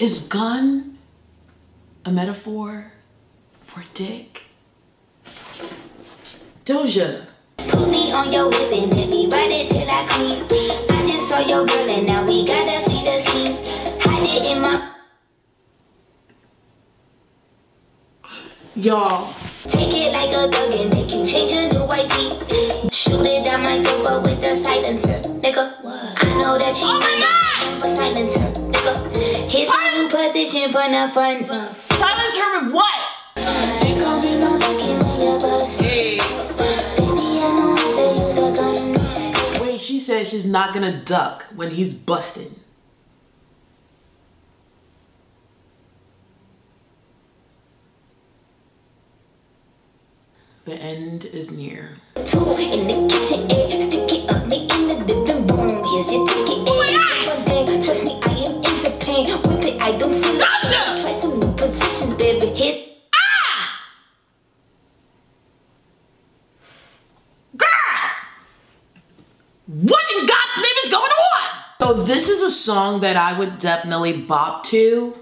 Is gun a metaphor for dick? Doja. Put me on your whip and let me ride it till I clean. I just saw your girl and now we gotta feed the scene. Hide it in my Y'all, Take it like a dog and make you change your new white teeth. Shoot it down my throat but with the silencer, nigga. What? I know that she oh need a silencer, nigga. Here's a new position from the front. silence her with what? They call me my fucking when you bust. Baby, I know how to use a gun. Wait, she said she's not gonna duck when he's busting. The end is near. What in God's name is going on? So this is a song that I would definitely bop to